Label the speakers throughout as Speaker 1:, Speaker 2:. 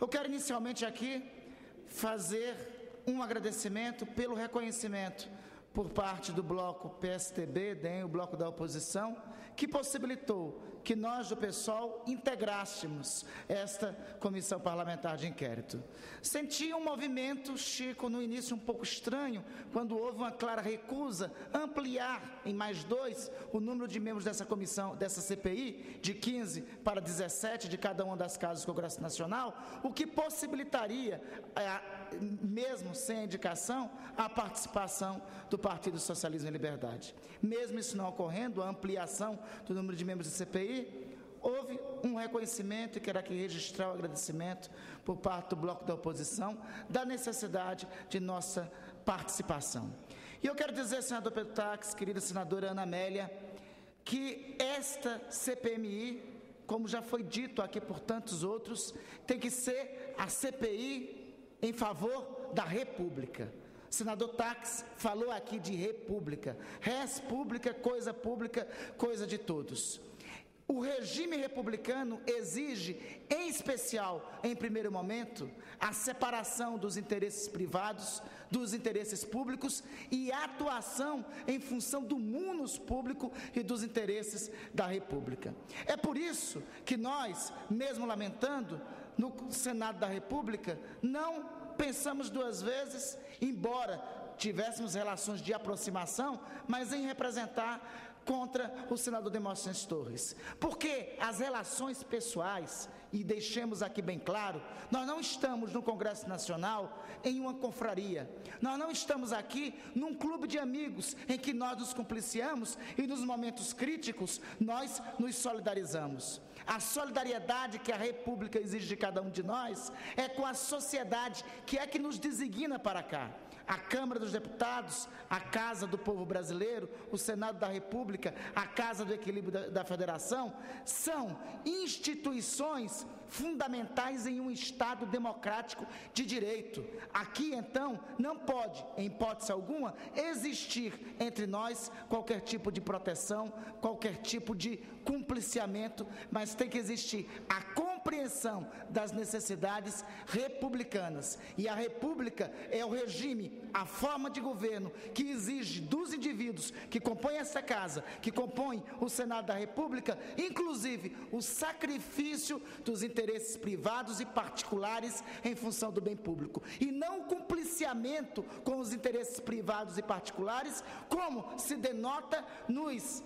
Speaker 1: Eu quero inicialmente aqui fazer um agradecimento pelo reconhecimento por parte do bloco PSTB, DEM, o bloco da oposição, que possibilitou que nós do PSOL integrássemos esta comissão parlamentar de inquérito. Senti um movimento, Chico, no início um pouco estranho, quando houve uma clara recusa ampliar em mais dois o número de membros dessa comissão, dessa CPI, de 15 para 17 de cada uma das casas do Congresso Nacional, o que possibilitaria, mesmo sem indicação, a participação do Partido Socialismo e Liberdade. Mesmo isso não ocorrendo, a ampliação do número de membros da CPI, houve um reconhecimento, e quero aqui registrar o agradecimento por parte do bloco da oposição, da necessidade de nossa participação. E eu quero dizer, senador Pedro querida senadora Ana Amélia, que esta CPMI, como já foi dito aqui por tantos outros, tem que ser a CPI em favor da República. O senador Tax falou aqui de república. Res pública, coisa pública, coisa de todos. O regime republicano exige, em especial, em primeiro momento, a separação dos interesses privados dos interesses públicos e a atuação em função do munus público e dos interesses da República. É por isso que nós, mesmo lamentando, no Senado da República, não pensamos duas vezes, embora tivéssemos relações de aproximação, mas em representar contra o senador Demóstenes Torres. Porque as relações pessoais, e deixemos aqui bem claro, nós não estamos no Congresso Nacional em uma confraria. Nós não estamos aqui num clube de amigos em que nós nos compliciamos e nos momentos críticos nós nos solidarizamos. A solidariedade que a República exige de cada um de nós é com a sociedade que é que nos designa para cá a Câmara dos Deputados, a Casa do Povo Brasileiro, o Senado da República, a Casa do Equilíbrio da, da Federação, são instituições fundamentais em um Estado democrático de direito. Aqui, então, não pode, em hipótese alguma, existir entre nós qualquer tipo de proteção, qualquer tipo de cumpliciamento, mas tem que existir a compreensão das necessidades republicanas. E a República é o regime, a forma de governo que exige dos indivíduos que compõem essa casa, que compõem o Senado da República, inclusive o sacrifício dos interesses privados e particulares em função do bem público. E não o cumpliciamento com os interesses privados e particulares, como se denota nos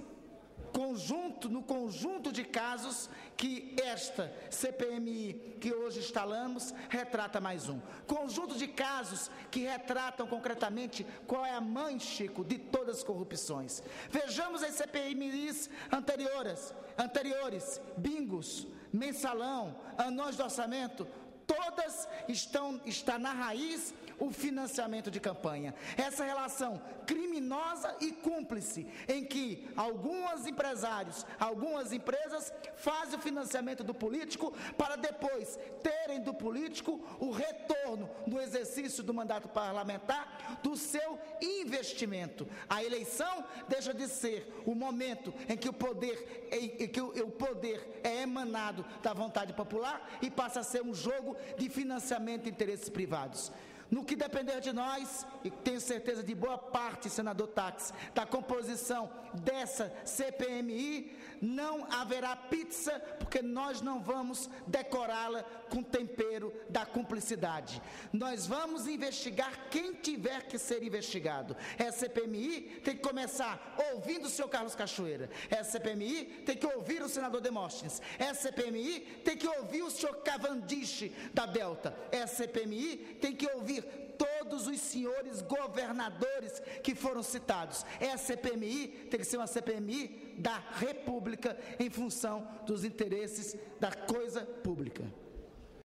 Speaker 1: conjunto, no conjunto de casos que esta CPMI que hoje instalamos retrata mais um. Conjunto de casos que retratam concretamente qual é a mãe, Chico, de todas as corrupções. Vejamos as CPMIs anteriores, anteriores, bingos, mensalão, anões do orçamento, todas estão está na raiz o financiamento de campanha. Essa relação criminosa e cúmplice em que alguns empresários, algumas empresas fazem o financiamento do político para depois terem do político o retorno no exercício do mandato parlamentar do seu investimento. A eleição deixa de ser o momento em que o poder em que o poder é emanado da vontade popular e passa a ser um jogo de financiamento de interesses privados. No que depender de nós, e tenho certeza de boa parte, senador Tax, da composição dessa CPMI, não haverá pizza, porque nós não vamos decorá-la com tempero da cumplicidade. Nós vamos investigar quem tiver que ser investigado. Essa CPMI tem que começar ouvindo o senhor Carlos Cachoeira. Essa CPMI tem que ouvir o senador Demóstenes. Essa CPMI tem que ouvir o senhor Cavandiche da Delta. Essa CPMI tem que ouvir todos os senhores governadores que foram citados. Essa CPMI tem que ser uma CPMI da República em função dos interesses da coisa pública.